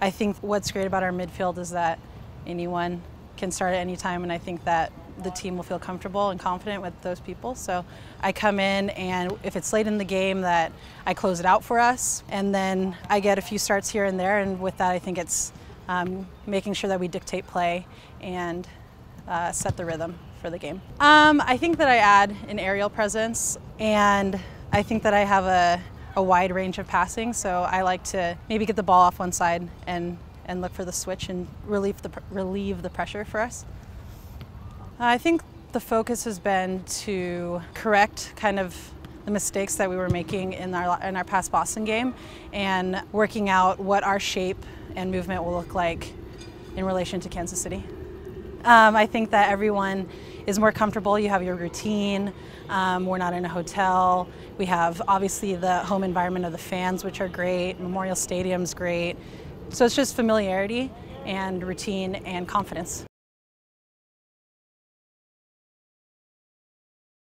I think what's great about our midfield is that anyone can start at any time, and I think that the team will feel comfortable and confident with those people. So I come in, and if it's late in the game, that I close it out for us, and then I get a few starts here and there. And with that, I think it's um, making sure that we dictate play and uh, set the rhythm for the game. Um, I think that I add an aerial presence, and I think that I have a, a wide range of passing. So I like to maybe get the ball off one side and and look for the switch and relieve the relieve the pressure for us. I think the focus has been to correct kind of the mistakes that we were making in our in our past Boston game and working out what our shape and movement will look like in relation to Kansas City. Um, I think that everyone is more comfortable. You have your routine. Um, we're not in a hotel. We have obviously the home environment of the fans, which are great. Memorial Stadium's great. So it's just familiarity and routine and confidence.